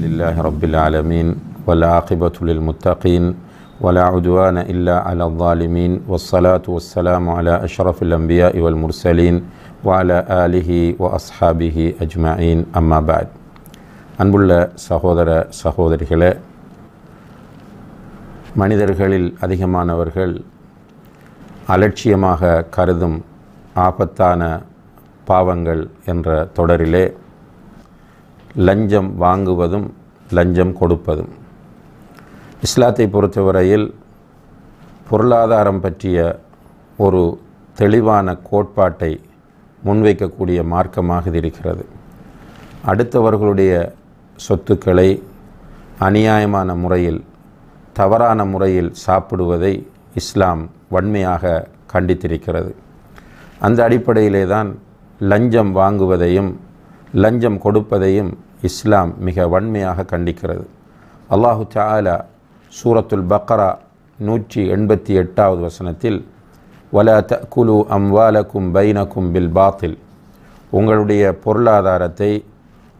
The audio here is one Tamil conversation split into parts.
لله رب العالمين والعاقبة للمتقين ولا عدوان إلا على الظالمين والصلاة والسلام على أشرف الأنبياء والمرسلين وعلى آله وأصحابه أجمعين أما بعد அன்புள்ள சகோதர சகோதரிகளே மனிதர்களில் அதிகமானவர்கள் அலட்சியமாக கருதும் ஆபத்தான பாவங்கள் என்ற தொடரிலே லஞ்சம் வாங்குவதும் லஞ்சம் கொடுப்பதும். இஸ்லாத்தை பொறுத்தவரையில் பொருளாதாரம் பற்றிய ஒரு தெளிவான கோட்பாட்டை முன்வைக்கக்கூடிய மார்க்கமாக இது இருக்கிறது அடுத்தவர்களுடைய சொத்துக்களை அநியாயமான முறையில் தவறான முறையில் சாப்பிடுவதை இஸ்லாம் வன்மையாக கண்டித்திருக்கிறது. அந்த அடிப்படையிலே தான் லஞ்சம் வாங்குவதையும் லஞ்சம் கொடுப்பதையும் இஸ்லாம் மிக வன்மையாக கண்டிக்கிறது அல்லாஹு தாலா சூரத்துல் பக்ரா நூற்றி எண்பத்தி எட்டாவது வசனத்தில் வல தக்குலு அம்வாலக்கும் பைனக்கும் பில் பாத்தில் உங்களுடைய பொருளாதாரத்தை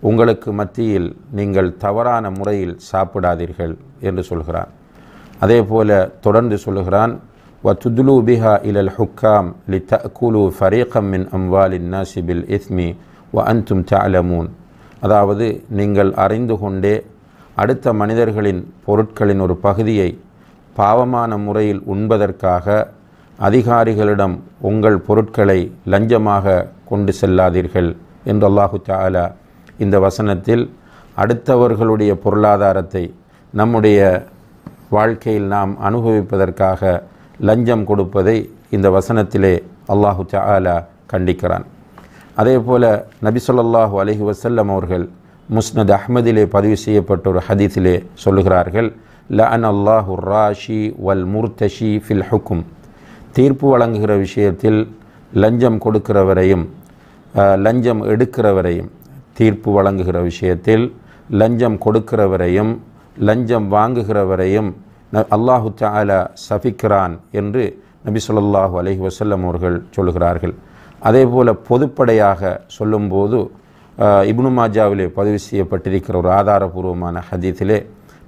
உங்களுக்கு மத்தியில் நீங்கள் தவறான முறையில் சாப்பிடாதீர்கள் என்று சொல்கிறான் அதே போல தொடர்ந்து சொல்கிறான் வ துதுலு பிஹா இலல் ஹுக்காம் லி தக்குலு ஃபரீகம் மின் அம்வாலின் நாசிபில் இஸ்மி வ அன்தும் தலமூன் அதாவது நீங்கள் அறிந்து கொண்டே அடுத்த மனிதர்களின் பொருட்களின் ஒரு பகுதியை பாவமான முறையில் உண்பதற்காக அதிகாரிகளிடம் உங்கள் பொருட்களை லஞ்சமாக கொண்டு செல்லாதீர்கள் என்று அல்லாஹு தாலா இந்த வசனத்தில் அடுத்தவர்களுடைய பொருளாதாரத்தை நம்முடைய வாழ்க்கையில் நாம் அனுபவிப்பதற்காக லஞ்சம் கொடுப்பதை இந்த வசனத்திலே அல்லாஹு தாலா கண்டிக்கிறான். அதே போல் நபி சொல்லாஹு அலஹி வசல்லம் அவர்கள் முஸ்னத் அஹ்மதிலே பதிவு செய்யப்பட்ட ஒரு ஹதீஸிலே சொல்லுகிறார்கள் ல அன் அல்லாஹு ராஷி வல் முர்தஷி ஃபில் ஹுக்கும் தீர்ப்பு வழங்குகிற விஷயத்தில் லஞ்சம் கொடுக்கிறவரையும் லஞ்சம் எடுக்கிறவரையும் தீர்ப்பு வழங்குகிற விஷயத்தில் லஞ்சம் கொடுக்கிறவரையும் லஞ்சம் வாங்குகிறவரையும் அல்லாஹு தாலா சஃபிக்ரான் என்று நபி சொல்லாஹு அலஹி வசல்லம் அவர்கள் சொல்கிறார்கள் அதே போல் பொதுப்படையாக சொல்லும்போது இப்னு மாஜாவிலே பதிவு செய்யப்பட்டிருக்கிற ஒரு ஆதாரபூர்வமான ஹதீத்திலே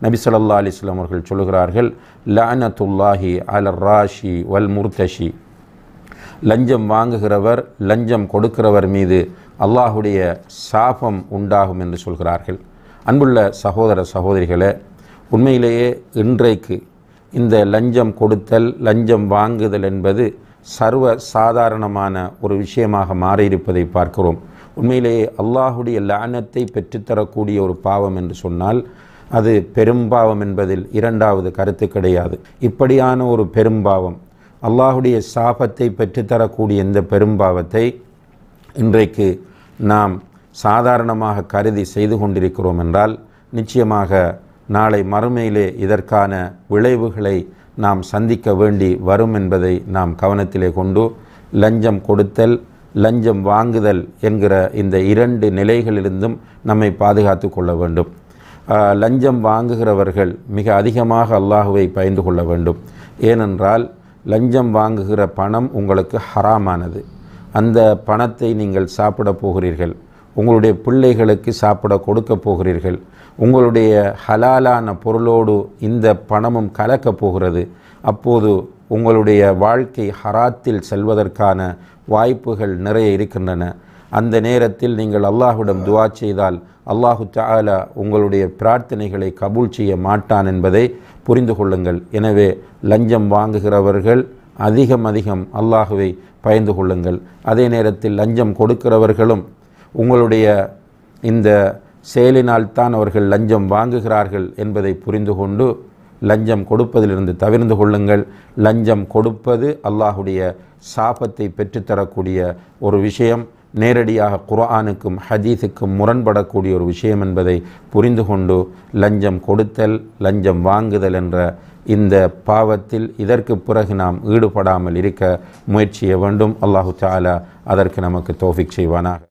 நபி சொல்லா அலிஸ்லாம் அவர்கள் சொல்லுகிறார்கள் லானத்துல்லாஹி அல் ராஷி வல் முர்தஷி. லஞ்சம் வாங்குகிறவர் லஞ்சம் கொடுக்கிறவர் மீது அல்லாஹுடைய சாபம் உண்டாகும் என்று சொல்கிறார்கள். அன்புள்ள சகோதர சகோதரிகளே உண்மையிலேயே இன்றைக்கு இந்த லஞ்சம் கொடுத்தல் லஞ்சம் வாங்குதல் என்பது சர்வ சாதாரணமான ஒரு விஷயமாக மாறியிருப்பதை பார்க்கிறோம். உண்மையிலேயே அல்லாஹுடைய லானத்தை பெற்றுத்தரக்கூடிய ஒரு பாவம் என்று சொன்னால் அது பெரும்பாவம் என்பதில் இரண்டாவது கருத்து கிடையாது. இப்படியான ஒரு பெரும்பாவம் அல்லாஹுடைய சாபத்தை பெற்றுத்தரக்கூடிய இந்த பெரும்பாவத்தை இன்றைக்கு நாம் சாதாரணமாக கருதி செய்து கொண்டிருக்கிறோம் என்றால் நிச்சயமாக நாளை மறுமையிலே இதற்கான விளைவுகளை நாம் சந்திக்க வேண்டி வரும் என்பதை நாம் கவனத்திலே கொண்டு லஞ்சம் கொடுத்தல் லஞ்சம் வாங்குதல் என்கிற இந்த இரண்டு நிலைகளிலிருந்தும் நம்மை பாதுகாத்து கொள்ள வேண்டும். லஞ்சம் வாங்குகிறவர்கள் மிக அதிகமாக அல்லாஹுவை பயந்து கொள்ள வேண்டும். ஏனென்றால் லஞ்சம் வாங்குகிற பணம் உங்களுக்கு ஹராமானது. அந்த பணத்தை நீங்கள் சாப்பிட போகிறீர்கள். உங்களுடைய பிள்ளைகளுக்கு சாப்பிட கொடுக்க போகிறீர்கள். உங்களுடைய ஹலாலான பொருளோடு இந்த பணமும் கலக்கப் போகிறது. அப்போது உங்களுடைய வாழ்க்கை ஹராத்தில் செல்வதற்கான வாய்ப்புகள் நிறைய இருக்கின்றன. அந்த நேரத்தில் நீங்கள் அல்லாஹுடம் துவா செய்தால் அல்லாஹு தாலா உங்களுடைய பிரார்த்தனைகளை கபூல் செய்ய மாட்டான் என்பதை புரிந்து கொள்ளுங்கள். எனவே லஞ்சம் வாங்குகிறவர்கள் அதிகம் அதிகம் அல்லாஹுவை பயந்து கொள்ளுங்கள். அதே நேரத்தில் லஞ்சம் கொடுக்கிறவர்களும் உங்களுடைய இந்த செயலினால்தான் அவர்கள் லஞ்சம் வாங்குகிறார்கள் என்பதை புரிந்து கொண்டு லஞ்சம் கொடுப்பதிலிருந்து தவிர்ந்து கொள்ளுங்கள். லஞ்சம் கொடுப்பது அல்லாஹுடைய சாபத்தை பெற்றுத்தரக்கூடிய ஒரு விஷயம். நேரடியாக குர்ஆனுக்கும் ஹதீஸுக்கும் முரண்படக்கூடிய ஒரு விஷயம் என்பதை புரிந்து கொண்டு லஞ்சம் கொடுத்தல் லஞ்சம் வாங்குதல் என்ற இந்த பாவத்தில் இதற்கு பிறகு நாம் ஈடுபடாமல் இருக்க முயற்சிய வேண்டும். அல்லாஹு தாலா அதற்கு நமக்கு தோஃபிக் செய்வானாக.